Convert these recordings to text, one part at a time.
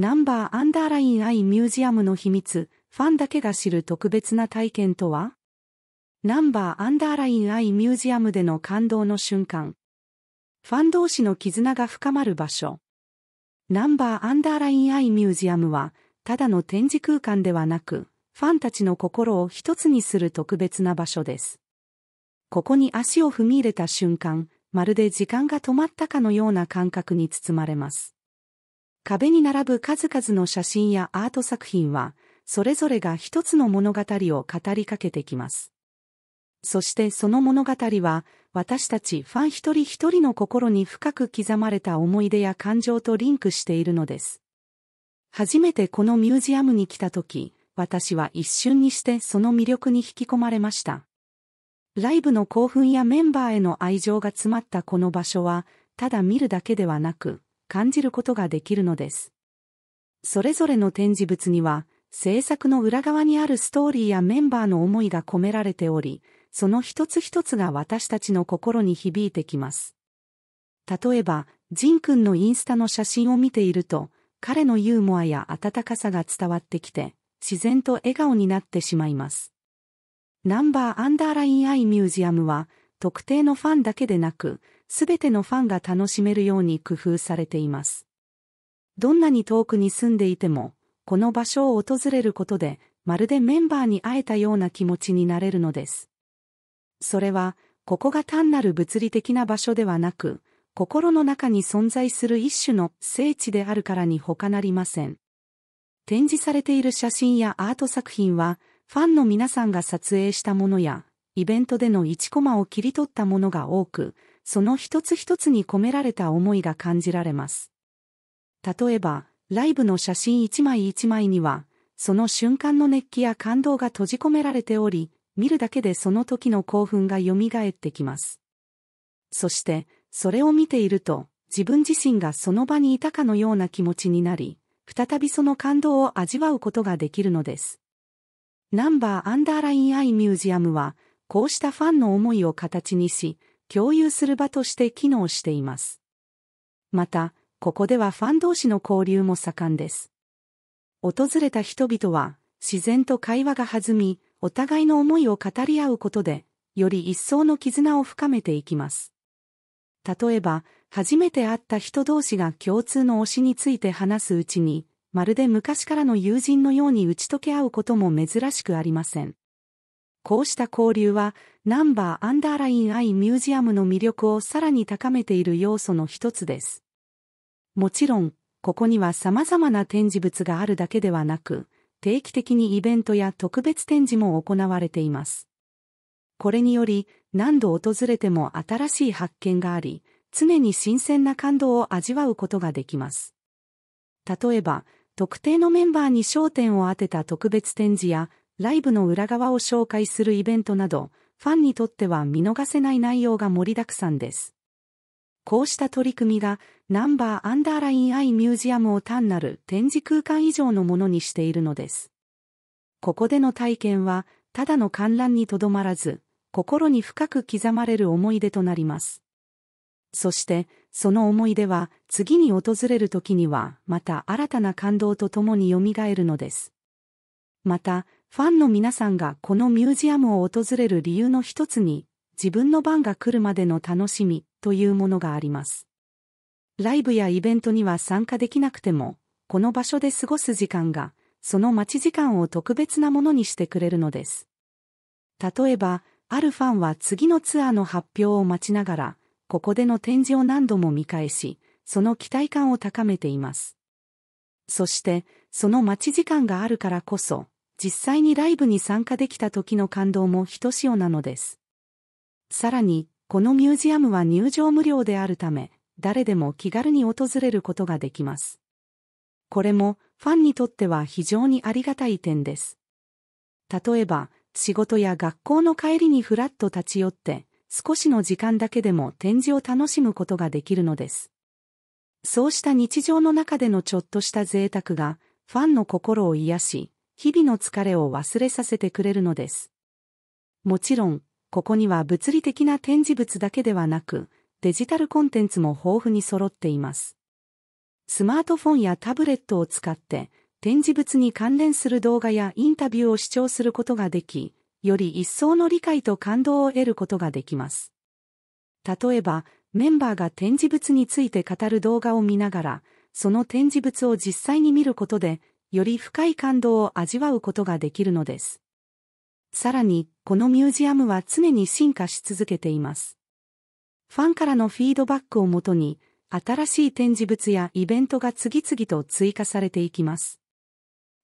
Number underline i Museum の秘密、ファンだけが知る特別な体験とは？ Number underline i Museum での感動の瞬間。ファン同士の絆が深まる場所。 Number underline i Museum は、ただの展示空間ではなく、ファンたちの心を一つにする特別な場所です。ここに足を踏み入れた瞬間、まるで時間が止まったかのような感覚に包まれます。壁に並ぶ数々の写真やアート作品は、それぞれが一つの物語を語りかけてきます。そしてその物語は、私たちファン一人一人の心に深く刻まれた思い出や感情とリンクしているのです。初めてこのミュージアムに来た時、私は一瞬にしてその魅力に引き込まれました。ライブの興奮やメンバーへの愛情が詰まったこの場所は、ただ見るだけではなく、感じることができるのです。それぞれの展示物には、制作の裏側にあるストーリーやメンバーの思いが込められており、その一つ一つが私たちの心に響いてきます。例えば、ジン君のインスタの写真を見ていると、彼のユーモアや温かさが伝わってきて、自然と笑顔になってしまいます。ナンバーアンダーラインアイミュージアムは、特定のファンだけでなく、すべてのファンが楽しめるように工夫されています。どんなに遠くに住んでいても、この場所を訪れることで、まるでメンバーに会えたような気持ちになれるのです。それは、ここが単なる物理的な場所ではなく、心の中に存在する一種の聖地であるからに他なりません。展示されている写真やアート作品は、ファンの皆さんが撮影したものや、イベントでの一コマを切り取ったものが多く、その一つ一つに込められた思いが感じられます。例えば、ライブの写真一枚一枚には、その瞬間の熱気や感動が閉じ込められており、見るだけでその時の興奮が蘇ってきます。そして、それを見ていると、自分自身がその場にいたかのような気持ちになり、再びその感動を味わうことができるのです。ナンバーアンダーラインアイミュージアムは、こうしたファンの思いを形にし、共有する場として機能しています。また、ここではファン同士の交流も盛んです。訪れた人々は、自然と会話が弾み、お互いの思いを語り合うことで、より一層の絆を深めていきます。例えば、初めて会った人同士が共通の推しについて話すうちに、まるで昔からの友人のように打ち解け合うことも珍しくありません。こうした交流は、ナンバーアンダーラインアイミュージアムの魅力をさらに高めている要素の一つです。もちろん、ここには様々な展示物があるだけではなく、定期的にイベントや特別展示も行われています。これにより何度訪れても新しい発見があり、常に新鮮な感動を味わうことができます。例えば、特定のメンバーに焦点を当てた特別展示や、ライブの裏側を紹介するイベントなど、ファンにとっては見逃せない内容が盛りだくさんです。こうした取り組みがナンバーアンダーラインアイミュージアムを単なる展示空間以上のものにしているのです。ここでの体験はただの観覧にとどまらず、心に深く刻まれる思い出となります。そして、その思い出は次に訪れる時にはまた新たな感動とともに蘇るのです。また、ファンの皆さんがこのミュージアムを訪れる理由の一つに、自分の番が来るまでの楽しみというものがあります。ライブやイベントには参加できなくても、この場所で過ごす時間が、その待ち時間を特別なものにしてくれるのです。例えば、あるファンは次のツアーの発表を待ちながら、ここでの展示を何度も見返し、その期待感を高めています。そして、その待ち時間があるからこそ、実際にライブに参加できた時の感動もひとしおなのです。さらに、このミュージアムは入場無料であるため、誰でも気軽に訪れることができます。これもファンにとっては非常にありがたい点です。例えば、仕事や学校の帰りにふらっと立ち寄って、少しの時間だけでも展示を楽しむことができるのです。そうした日常の中でのちょっとした贅沢が、ファンの心を癒し、日々の疲れを忘れさせてくれるのです。もちろん、ここには物理的な展示物だけではなく、デジタルコンテンツも豊富に揃っています。スマートフォンやタブレットを使って展示物に関連する動画やインタビューを視聴することができ、より一層の理解と感動を得ることができます。例えば、メンバーが展示物について語る動画を見ながら、その展示物を実際に見ることで、より深い感動を味わうことができるのです。さらに、このミュージアムは常に進化し続けています。ファンからのフィードバックをもとに、新しい展示物やイベントが次々と追加されていきます。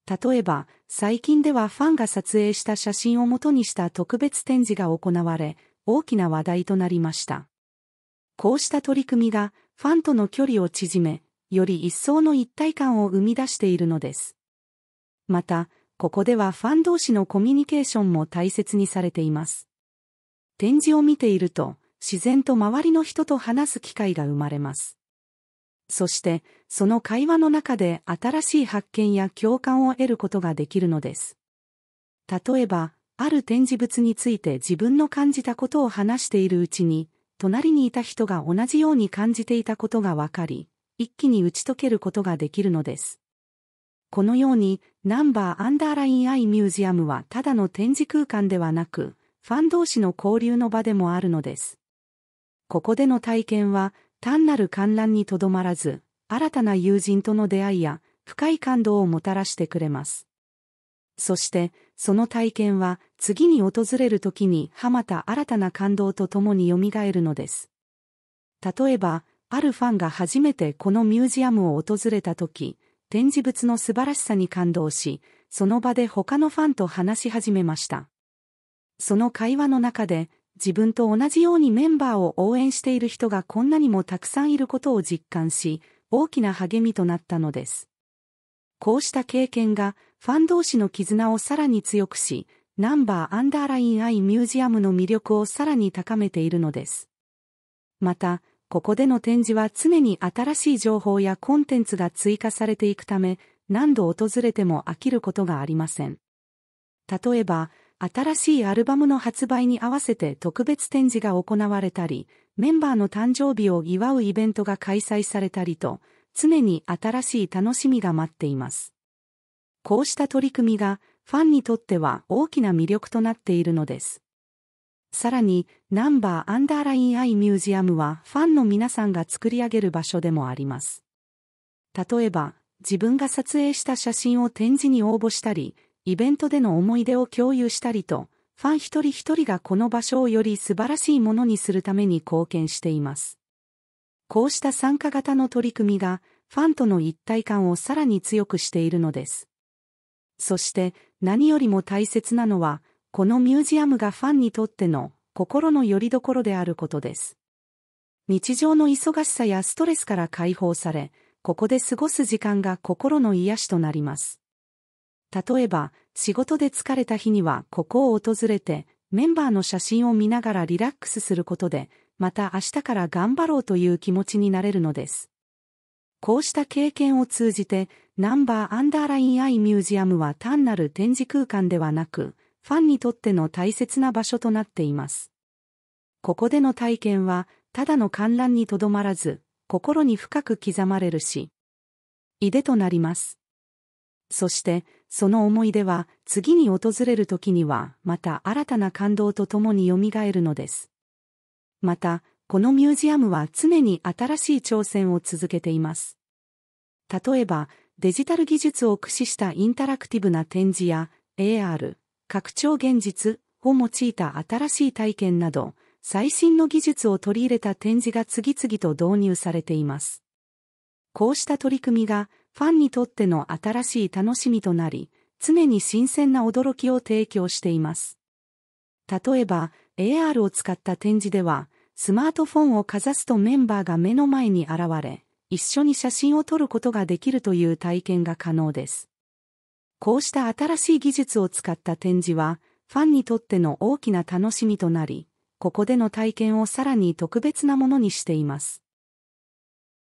例えば、最近ではファンが撮影した写真をもとにした特別展示が行われ、大きな話題となりました。こうした取り組みがファンとの距離を縮め、より一層の一体感を生み出しているのです。また、ここではファン同士のコミュニケーションも大切にされています。展示を見ていると、自然と周りの人と話す機会が生まれます。そして、その会話の中で新しい発見や共感を得ることができるのです。例えば、ある展示物について自分の感じたことを話しているうちに、隣にいた人が同じように感じていたことがわかり、一気に打ち解けることができるのです。このように、ナンバーアンダーラインアイミュージアムはただの展示空間ではなく、ファン同士の交流の場でもあるのです。ここでの体験は、単なる観覧にとどまらず、新たな友人との出会いや深い感動をもたらしてくれます。そして、その体験は次に訪れる時にはまた新たな感動とともに蘇るのです。例えば、あるファンが初めてこのミュージアムを訪れた時、展示物の素晴らしさに感動し、その場で他のファンと話し始めました。その会話の中で、自分と同じようにメンバーを応援している人がこんなにもたくさんいることを実感し、大きな励みとなったのです。こうした経験がファン同士の絆をさらに強くし、ナンバーアンダーラインアイミュージアムの魅力をさらに高めているのです。また、ここでの展示は常に新しい情報やコンテンツが追加されていくため、何度訪れても飽きることがありません。例えば、新しいアルバムの発売に合わせて特別展示が行われたり、メンバーの誕生日を祝うイベントが開催されたりと、常に新しい楽しみが待っています。こうした取り組みがファンにとっては大きな魅力となっているのです。さらに、ナンバーアンダーラインアイミュージアムはファンの皆さんが作り上げる場所でもあります。例えば、自分が撮影した写真を展示に応募したり、イベントでの思い出を共有したりと、ファン一人一人がこの場所をより素晴らしいものにするために貢献しています。こうした参加型の取り組みが、ファンとの一体感をさらに強くしているのです。そして何よりも大切なのは、このミュージアムがファンにとっての心の拠り所であることです。日常の忙しさやストレスから解放され、ここで過ごす時間が心の癒しとなります。例えば、仕事で疲れた日にはここを訪れて、メンバーの写真を見ながらリラックスすることで、また明日から頑張ろうという気持ちになれるのです。こうした経験を通じて、ナンバーアンダーラインアイミュージアムは単なる展示空間ではなく、ファンにとっての大切な場所となっています。ここでの体験は、ただの観覧にとどまらず、心に深く刻まれるし、いでとなります。そして、その思い出は、次に訪れる時には、また新たな感動とともに蘇るのです。また、このミュージアムは常に新しい挑戦を続けています。例えば、デジタル技術を駆使したインタラクティブな展示や AR、拡張現実を用いた新しい体験など、最新の技術を取り入れた展示が次々と導入されています。こうした取り組みがファンにとっての新しい楽しみとなり、常に新鮮な驚きを提供しています。例えば、AR を使った展示では、スマートフォンをかざすとメンバーが目の前に現れ、一緒に写真を撮ることができるという体験が可能です。こうした新しい技術を使った展示は、ファンにとっての大きな楽しみとなり、ここでの体験をさらに特別なものにしています。